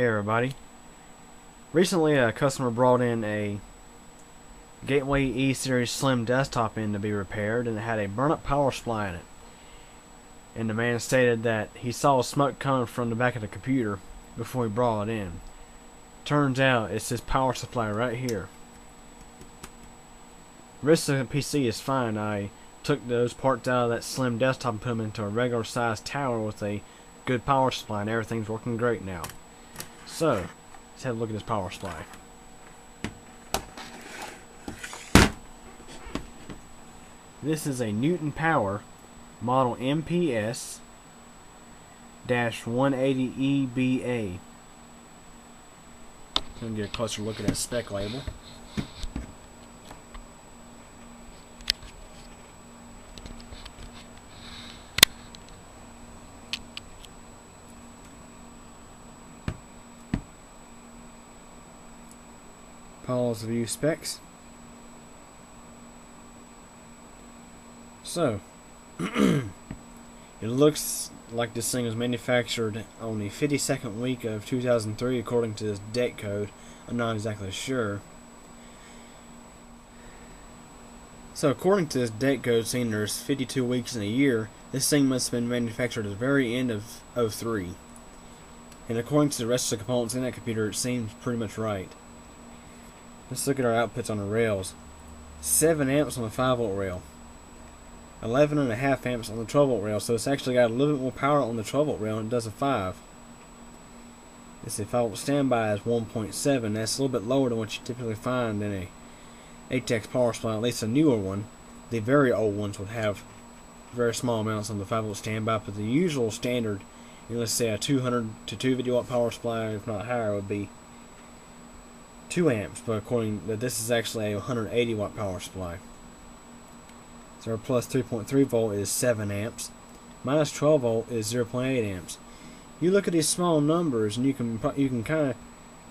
Hey everybody. Recently a customer brought in a Gateway E-Series Slim desktop in to be repaired and it had a burn up power supply in it. And the man stated that he saw smoke coming from the back of the computer before he brought it in. Turns out it's this power supply right here. The rest of the PC is fine. I took those parts out of that slim desktop and put them into a regular sized tower with a good power supply and everything's working great now. So, let's have a look at this power supply. This is a Newton Power model MPS 180 EBA. Gonna get a closer look at that spec label. Paul's view specs. So, it looks like this thing was manufactured on the 52nd week of 2003 according to this date code. I'm not exactly sure. So according to this date code, seeing there's 52 weeks in a year, this thing must have been manufactured at the very end of 03. And according to the rest of the components in that computer, it seems pretty much right. Let's look at our outputs on the rails. 7 amps on the 5 volt rail. 11 and a half amps on the 12 volt rail, so it's actually got a little bit more power on the 12 volt rail than it does a 5. Let's see, 5 volt standby is 1.7. That's a little bit lower than what you typically find in a ATX power supply, at least a newer one. The very old ones would have very small amounts on the 5 volt standby, but the usual standard, you know, let's say a 200 to 250 watt power supply, if not higher, would be 2 amps, but according that this is actually a 180 watt power supply. So our plus 3.3 volt is 7 amps, minus 12 volt is 0.8 amps. You look at these small numbers and you can you can kind of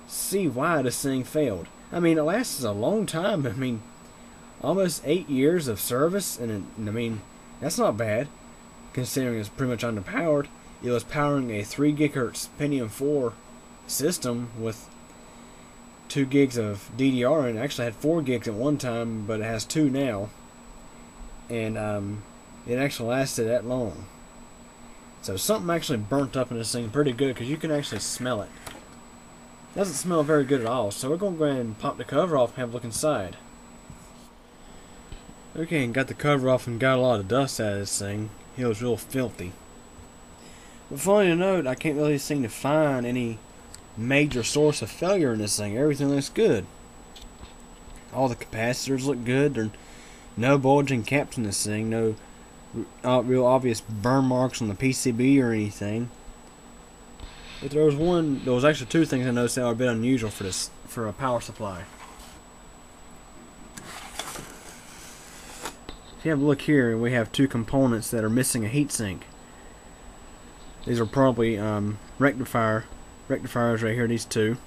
see why this thing failed. I mean, it lasts a long time. I mean, almost eight years of service, and, it, I mean, that's not bad considering it's pretty much underpowered. It was powering a 3 gigahertz Pentium 4 system with 2 gigs of DDR and actually had 4 gigs at one time, but it has 2 now. And um, it actually lasted that long. So something actually burnt up in this thing pretty good because you can actually smell it. Doesn't smell very good at all, so we're going to go ahead and pop the cover off and have a look inside. Okay, and got the cover off and got a lot of dust out of this thing. It was real filthy. But funny to note, I can't really seem to find any major source of failure in this thing. Everything looks good. All the capacitors look good. There's no bulging caps in this thing. No uh, real obvious burn marks on the PCB or anything. But there was one. There was actually two things I noticed that were a bit unusual for this for a power supply. If you have a look here, we have two components that are missing a heatsink. These are probably um, rectifier rectifiers right here, these two.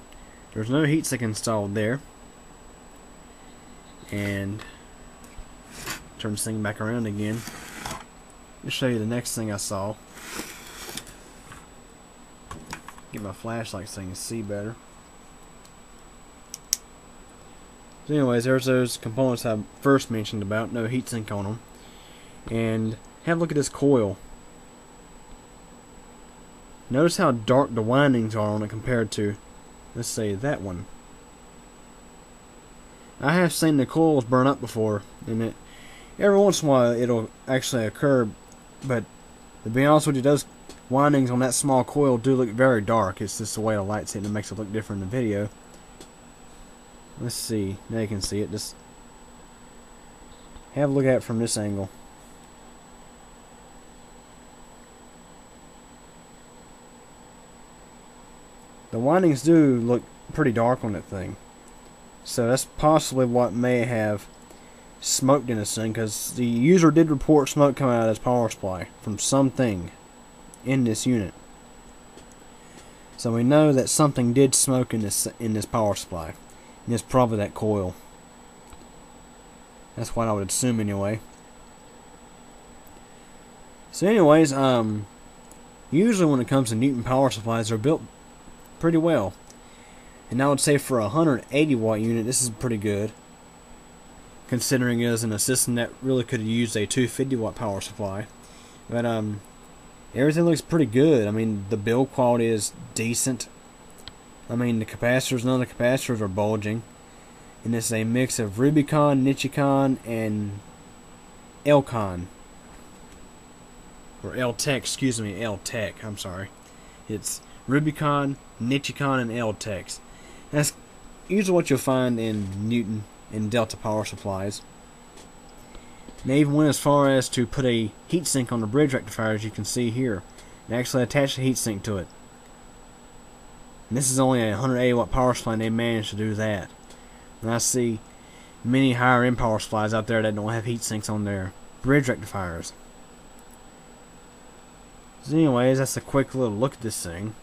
There's no heatsink installed there. And turn this thing back around again. Let me show you the next thing I saw. Get my flashlight so you can see better. So anyways, there's those components I first mentioned about, no heatsink on them. And have a look at this coil. Notice how dark the windings are on it compared to, let's say, that one. I have seen the coils burn up before, and it every once in a while it'll actually occur, but to be honest with you, those windings on that small coil do look very dark. It's just the way the light's hitting it makes it look different in the video. Let's see. Now you can see it. Just have a look at it from this angle. The windings do look pretty dark on that thing. So that's possibly what may have smoked in this thing because the user did report smoke coming out of his power supply from something in this unit. So we know that something did smoke in this in this power supply. And it's probably that coil. That's what I would assume anyway. So anyways, um usually when it comes to Newton power supplies they're built pretty well. And I would say for a 180 watt unit, this is pretty good. Considering it is an assistant that really could have used a 250 watt power supply. But um, everything looks pretty good. I mean, the build quality is decent. I mean, the capacitors, none of the capacitors are bulging. And it's a mix of Rubycon, Nichicon, and Elcon. Or L-Tech, excuse me, L-Tech, I'm sorry. It's Rubycon, Nichicon, and L-Tex. That's usually what you'll find in Newton and Delta power supplies. They even went as far as to put a heatsink on the bridge rectifier, as you can see here, and actually attach a heatsink to it. And this is only a 180 watt power supply, and they managed to do that. And I see many higher end power supplies out there that don't have heat sinks on their bridge rectifiers. So anyways, that's a quick little look at this thing.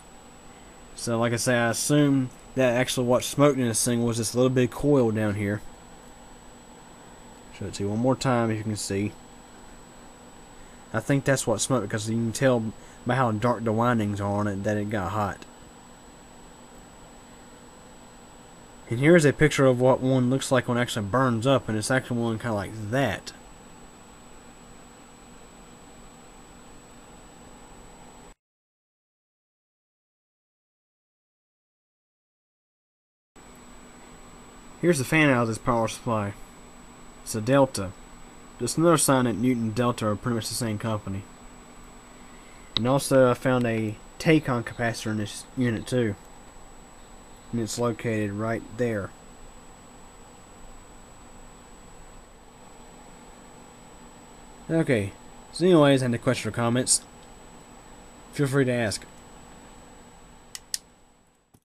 So like I say, I assume that actually what smoked in this thing was this little big coil down here. Show it to you one more time if you can see. I think that's what smoked because you can tell by how dark the windings are on it that it got hot. And here's a picture of what one looks like when it actually burns up, and it's actually one kind of like that. Here's the fan out of this power supply. It's a Delta. Just another sign that Newton Delta are pretty much the same company. And also I found a Tacon capacitor in this unit too. And it's located right there. Okay, so anyways, any questions or comments, feel free to ask.